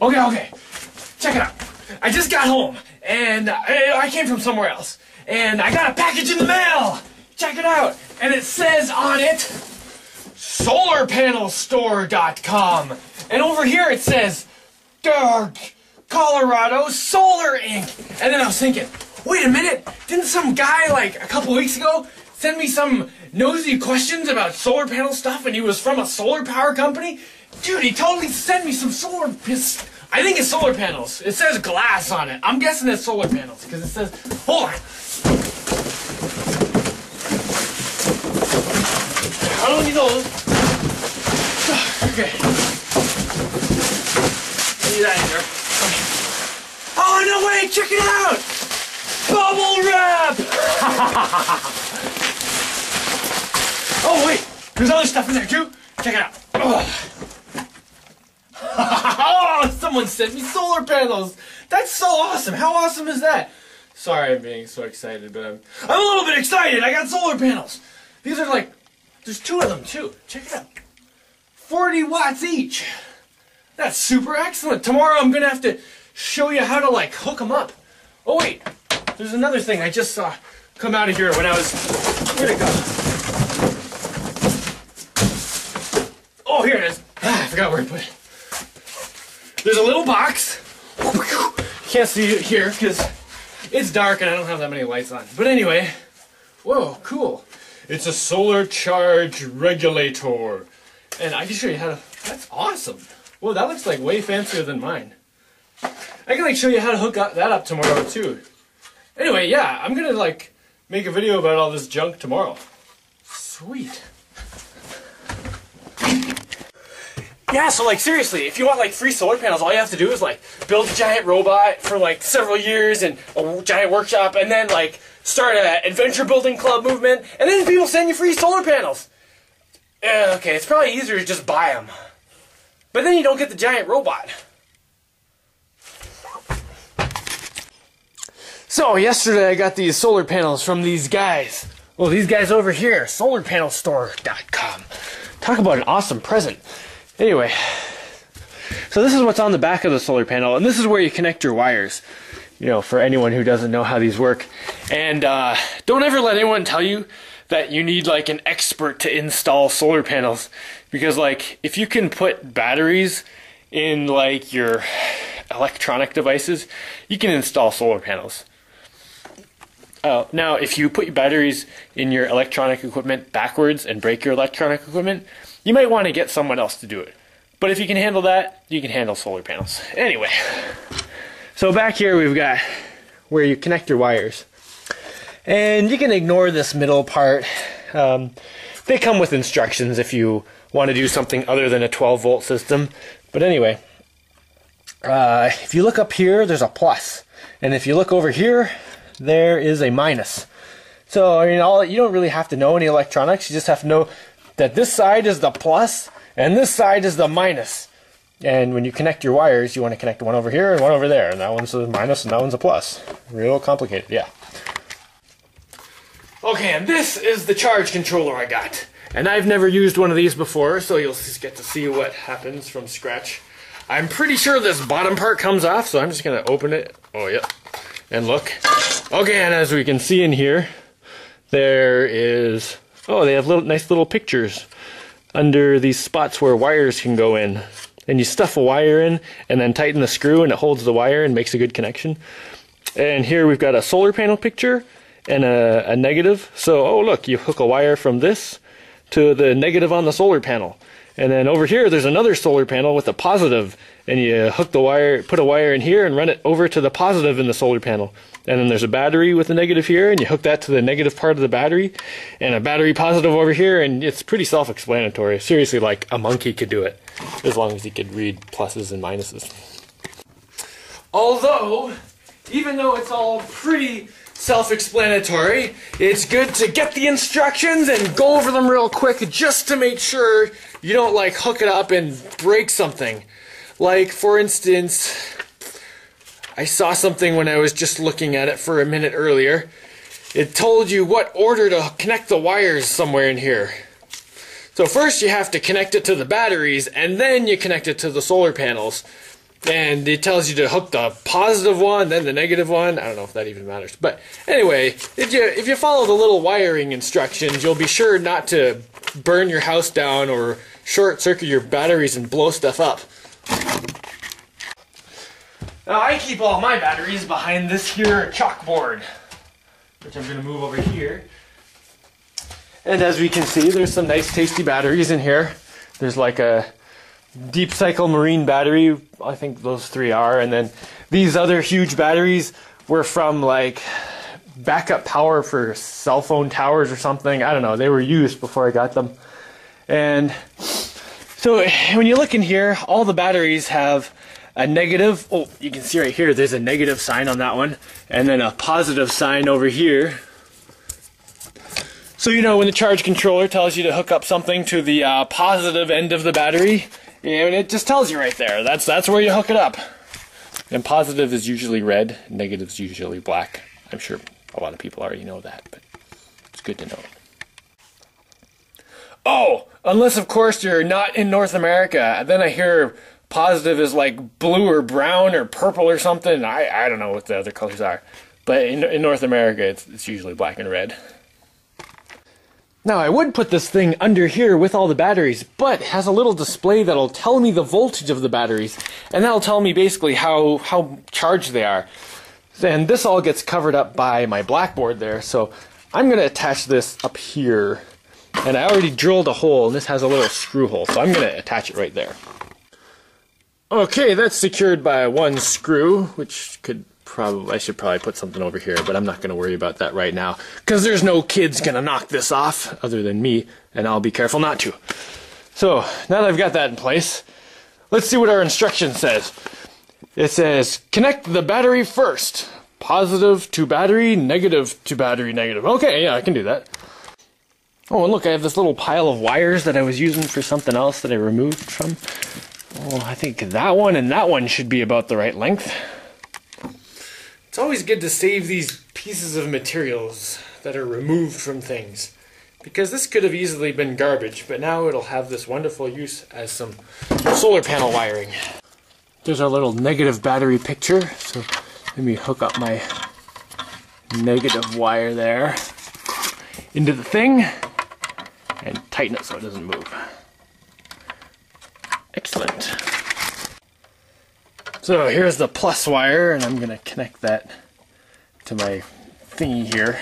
Okay, okay. Check it out. I just got home, and I, I came from somewhere else, and I got a package in the mail. Check it out, and it says on it, solarpanelstore.com, and over here it says, Dark Colorado Solar Inc. And then I was thinking, wait a minute, didn't some guy like a couple weeks ago send me some nosy questions about solar panel stuff, and he was from a solar power company? Dude, he totally sent me some solar. His, I think it's solar panels. It says glass on it. I'm guessing it's solar panels because it says. Hold on. I don't need those. Okay. Leave that in there. Okay. Oh no way! Check it out! Bubble wrap! oh wait, there's other stuff in there too. Check it out. Ugh. oh, someone sent me solar panels. That's so awesome. How awesome is that? Sorry, I'm being so excited, but I'm I'm a little bit excited. I got solar panels. These are like there's two of them too. Check it out. 40 watts each. That's super excellent. Tomorrow I'm gonna have to show you how to like hook them up. Oh wait, there's another thing I just saw come out of here when I was. Where'd it go? Oh, here it is. Ah, I forgot where I put it. There's a little box. Can't see it here because it's dark and I don't have that many lights on. But anyway, whoa, cool. It's a solar charge regulator. And I can show you how to. That's awesome. Whoa, that looks like way fancier than mine. I can like show you how to hook up, that up tomorrow too. Anyway, yeah, I'm gonna like make a video about all this junk tomorrow. Sweet. Yeah, so like seriously, if you want like free solar panels, all you have to do is like build a giant robot for like several years and a giant workshop, and then like start an adventure building club movement, and then people send you free solar panels. Uh, okay, it's probably easier to just buy them, but then you don't get the giant robot. So yesterday I got these solar panels from these guys. Well, these guys over here, solarpanelstore.com. Talk about an awesome present. Anyway, so this is what's on the back of the solar panel, and this is where you connect your wires. You know, for anyone who doesn't know how these work. And uh, don't ever let anyone tell you that you need like an expert to install solar panels, because like if you can put batteries in like your electronic devices, you can install solar panels. Uh, now, if you put your batteries in your electronic equipment backwards and break your electronic equipment, you might want to get someone else to do it. But if you can handle that, you can handle solar panels. Anyway, so back here we've got where you connect your wires. And you can ignore this middle part. Um, they come with instructions if you want to do something other than a 12 volt system. But anyway, uh, if you look up here, there's a plus. And if you look over here, there is a minus. So I mean, all you don't really have to know any electronics. You just have to know that this side is the plus and this side is the minus. And when you connect your wires, you want to connect one over here and one over there, and that one's a minus and that one's a plus. Real complicated, yeah. Okay, and this is the charge controller I got. And I've never used one of these before, so you'll just get to see what happens from scratch. I'm pretty sure this bottom part comes off, so I'm just gonna open it. Oh, yeah. And look. Okay, and as we can see in here, there is, oh, they have little nice little pictures under these spots where wires can go in. And you stuff a wire in and then tighten the screw and it holds the wire and makes a good connection. And here we've got a solar panel picture and a, a negative. So, oh look, you hook a wire from this to the negative on the solar panel. And then over here, there's another solar panel with a positive, and you hook the wire, put a wire in here, and run it over to the positive in the solar panel. And then there's a battery with a negative here, and you hook that to the negative part of the battery, and a battery positive over here, and it's pretty self-explanatory. Seriously, like a monkey could do it, as long as he could read pluses and minuses. Although, even though it's all pretty self-explanatory. It's good to get the instructions and go over them real quick just to make sure you don't like hook it up and break something. Like for instance, I saw something when I was just looking at it for a minute earlier. It told you what order to connect the wires somewhere in here. So first you have to connect it to the batteries and then you connect it to the solar panels. And it tells you to hook the positive one, then the negative one. I don't know if that even matters. But anyway, if you if you follow the little wiring instructions, you'll be sure not to burn your house down or short circuit your batteries and blow stuff up. Now I keep all my batteries behind this here chalkboard, which I'm going to move over here. And as we can see, there's some nice tasty batteries in here. There's like a deep cycle marine battery, I think those three are, and then these other huge batteries were from like backup power for cell phone towers or something. I don't know. They were used before I got them. And so when you look in here, all the batteries have a negative. Oh, you can see right here, there's a negative sign on that one, and then a positive sign over here. So you know when the charge controller tells you to hook up something to the uh, positive end of the battery, and it just tells you right there. That's that's where you hook it up. And positive is usually red, negative is usually black. I'm sure a lot of people already know that, but it's good to know. Oh, unless of course you're not in North America. Then I hear positive is like blue or brown or purple or something. I, I don't know what the other colors are. But in, in North America, it's, it's usually black and red. Now I would put this thing under here with all the batteries, but has a little display that'll tell me the voltage of the batteries, and that'll tell me basically how, how charged they are. And this all gets covered up by my blackboard there, so I'm going to attach this up here. And I already drilled a hole, and this has a little screw hole, so I'm going to attach it right there. Okay, that's secured by one screw, which could probably, I should probably put something over here, but I'm not going to worry about that right now, because there's no kids going to knock this off, other than me, and I'll be careful not to. So, now that I've got that in place, let's see what our instruction says. It says, connect the battery first. Positive to battery, negative to battery, negative. Okay, yeah, I can do that. Oh, and look, I have this little pile of wires that I was using for something else that I removed from. Oh, I think that one and that one should be about the right length. It's always good to save these pieces of materials that are removed from things. Because this could have easily been garbage, but now it'll have this wonderful use as some solar panel wiring. There's our little negative battery picture. So let me hook up my negative wire there into the thing and tighten it so it doesn't move. Excellent. So here's the plus wire, and I'm going to connect that to my thingy here.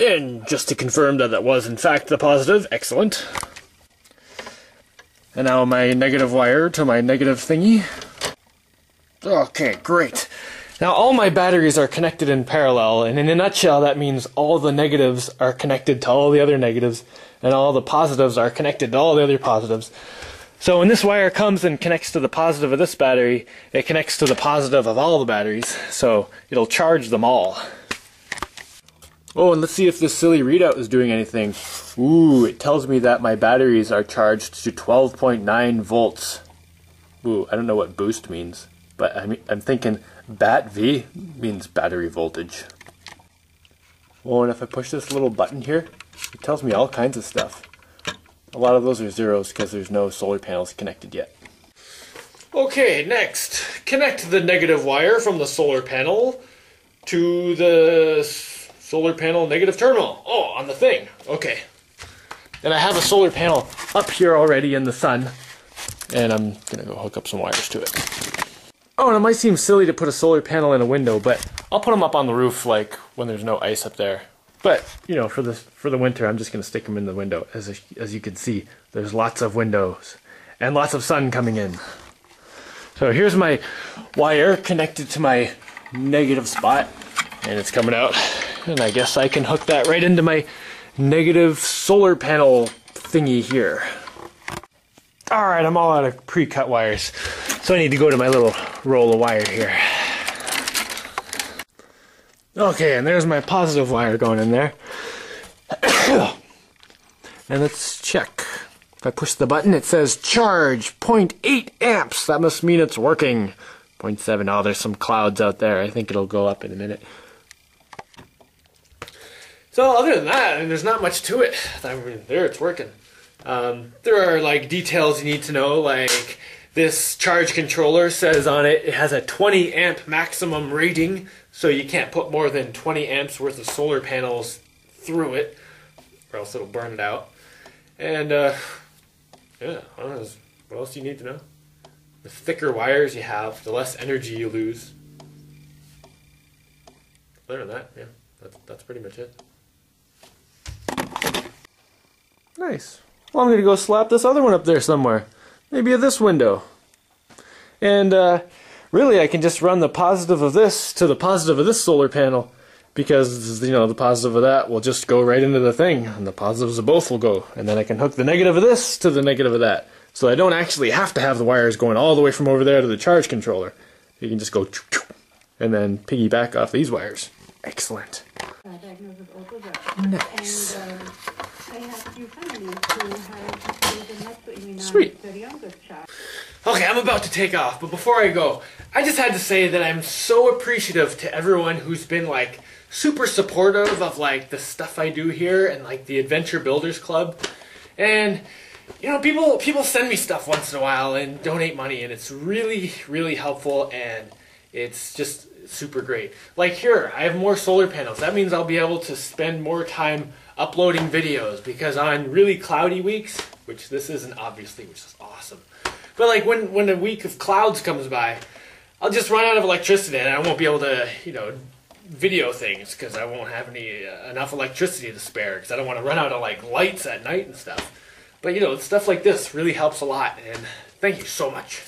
And just to confirm that that was in fact the positive, excellent. And now my negative wire to my negative thingy. Okay, great. Now all my batteries are connected in parallel, and in a nutshell that means all the negatives are connected to all the other negatives, and all the positives are connected to all the other positives. So when this wire comes and connects to the positive of this battery, it connects to the positive of all the batteries, so it'll charge them all. Oh, and let's see if this silly readout is doing anything. Ooh, it tells me that my batteries are charged to 12.9 volts. Ooh, I don't know what boost means, but I'm, I'm thinking BAT V means battery voltage. Oh, and if I push this little button here, it tells me all kinds of stuff. A lot of those are zeros because there's no solar panels connected yet. Okay, next, connect the negative wire from the solar panel to the solar panel negative terminal. Oh, on the thing. Okay. And I have a solar panel up here already in the sun, and I'm gonna go hook up some wires to it. Oh, and it might seem silly to put a solar panel in a window, but I'll put them up on the roof like when there's no ice up there. But you know, for the for the winter, I'm just gonna stick them in the window. As as you can see, there's lots of windows and lots of sun coming in. So here's my wire connected to my negative spot, and it's coming out. And I guess I can hook that right into my negative solar panel thingy here. All right, I'm all out of pre-cut wires. So I need to go to my little roll of wire here. Okay, and there's my positive wire going in there. and let's check. If I push the button, it says charge 0.8 amps. That must mean it's working. 0.7. Oh, there's some clouds out there. I think it'll go up in a minute. So other than that, I mean, there's not much to it. I mean, there it's working. Um, there are like details you need to know, like this charge controller says on it it has a 20 amp maximum rating, so you can't put more than 20 amps worth of solar panels through it, or else it'll burn it out. And uh, yeah, know, what else do you need to know? The thicker wires you have, the less energy you lose. Other than that, yeah, that's, that's pretty much it. Nice. Well, I'm going to go slap this other one up there somewhere. Maybe at this window. And uh, really, I can just run the positive of this to the positive of this solar panel because, you know, the positive of that will just go right into the thing, and the positives of both will go. And then I can hook the negative of this to the negative of that. So I don't actually have to have the wires going all the way from over there to the charge controller. You can just go and then piggyback off these wires. Excellent. Nice. Sweet. Okay, I'm about to take off, but before I go, I just had to say that I'm so appreciative to everyone who's been like super supportive of like the stuff I do here and like the Adventure Builders Club. And you know, people people send me stuff once in a while and donate money and it's really really helpful and it's just super great. Like here, I have more solar panels. That means I'll be able to spend more time uploading videos because on really cloudy weeks, which this isn't obviously, which is awesome. But like when when a week of clouds comes by, I'll just run out of electricity and I won't be able to, you know, video things because I won't have any uh, enough electricity to spare because I don't want to run out of like lights at night and stuff. But you know, stuff like this really helps a lot and thank you so much.